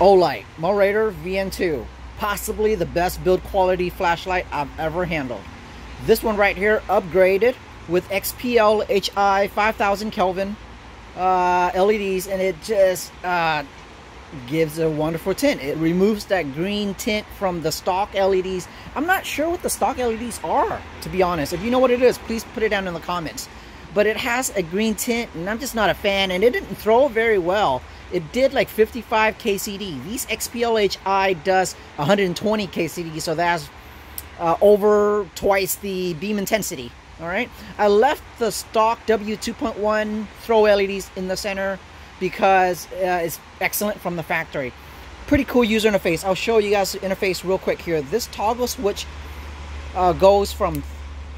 Olight Marauder VN2. Possibly the best build quality flashlight I've ever handled. This one right here, upgraded with XPL HI 5000 Kelvin uh, LEDs, and it just uh, gives a wonderful tint. It removes that green tint from the stock LEDs. I'm not sure what the stock LEDs are, to be honest. If you know what it is, please put it down in the comments. But it has a green tint, and I'm just not a fan, and it didn't throw very well. It did like 55 KCD. These XPLHI does 120 KCD, so that's uh, over twice the beam intensity. All right. I left the stock W2.1 throw LEDs in the center because uh, it's excellent from the factory. Pretty cool user interface. I'll show you guys the interface real quick here. This toggle switch uh, goes from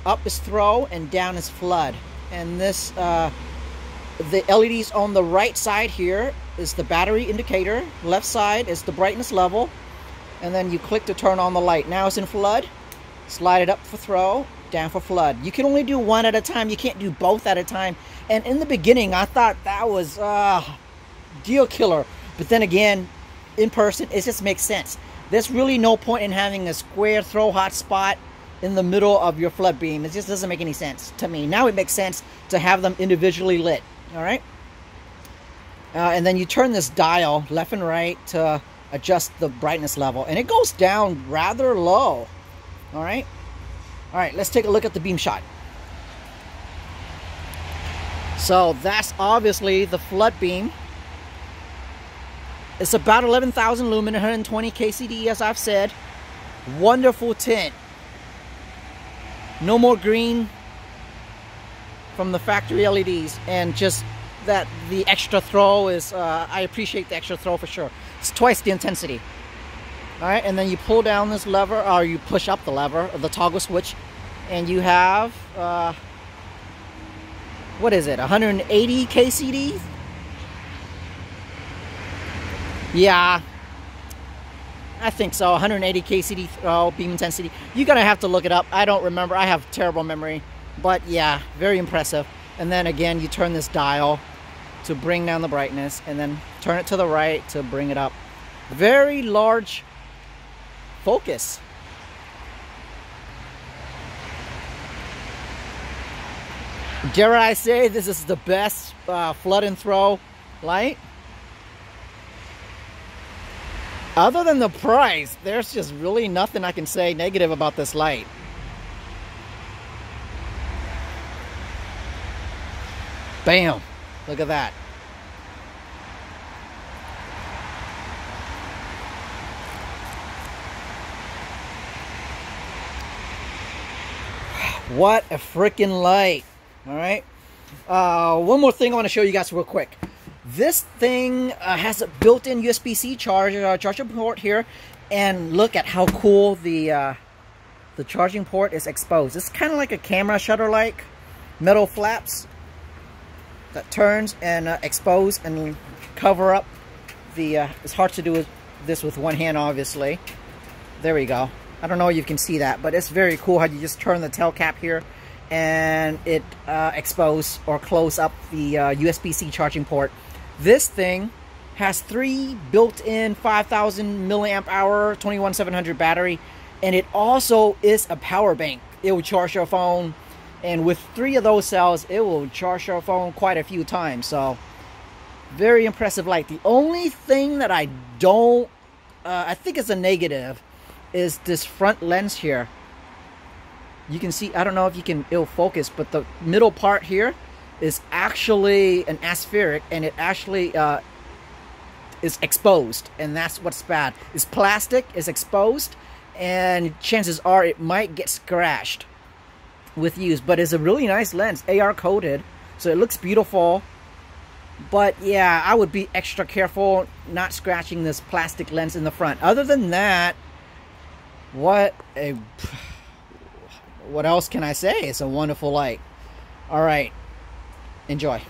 up is throw and down is flood. And this, uh, the LEDs on the right side here is the battery indicator. Left side is the brightness level. And then you click to turn on the light. Now it's in flood. Slide it up for throw, down for flood. You can only do one at a time. You can't do both at a time. And in the beginning, I thought that was uh, deal killer. But then again, in person, it just makes sense. There's really no point in having a square throw hot spot in the middle of your flood beam. It just doesn't make any sense to me. Now it makes sense to have them individually lit. All right. Uh, and then you turn this dial left and right to adjust the brightness level. And it goes down rather low. All right. All right, let's take a look at the beam shot. So that's obviously the flood beam. It's about 11,000 lumen, 120 KCD, as I've said. Wonderful tint. No more green from the factory LEDs. And just that the extra throw is, uh, I appreciate the extra throw for sure. It's twice the intensity. All right, and then you pull down this lever, or you push up the lever, the toggle switch, and you have, uh, what is it, 180 KCD? Yeah, I think so, 180 KCD throw, beam intensity. You're gonna have to look it up. I don't remember, I have terrible memory. But yeah, very impressive. And then again, you turn this dial to bring down the brightness, and then turn it to the right to bring it up. Very large focus. Dare I say this is the best uh, flood and throw light? Other than the price, there's just really nothing I can say negative about this light. Bam! Look at that. What a freaking light. All right. Uh, one more thing I want to show you guys real quick. This thing uh, has a built-in USB-C charger, uh, charger port here. And look at how cool the uh, the charging port is exposed. It's kind of like a camera shutter-like metal flaps that turns and uh, expose and cover up the, uh, it's hard to do this with one hand obviously. There we go. I don't know if you can see that, but it's very cool how you just turn the tail cap here and it uh, expose or close up the uh, USB-C charging port. This thing has three built-in 5,000 milliamp hour 21700 battery, and it also is a power bank. It will charge your phone, and with three of those cells, it will charge your phone quite a few times. So, very impressive light. The only thing that I don't, uh, I think is a negative, is this front lens here. You can see, I don't know if you can, ill focus, but the middle part here is actually an aspheric and it actually uh, is exposed and that's what's bad. It's plastic, it's exposed and chances are it might get scratched with use, but it's a really nice lens, AR coated, so it looks beautiful. But yeah, I would be extra careful not scratching this plastic lens in the front. Other than that, what a what else can I say? It's a wonderful light. All right. Enjoy.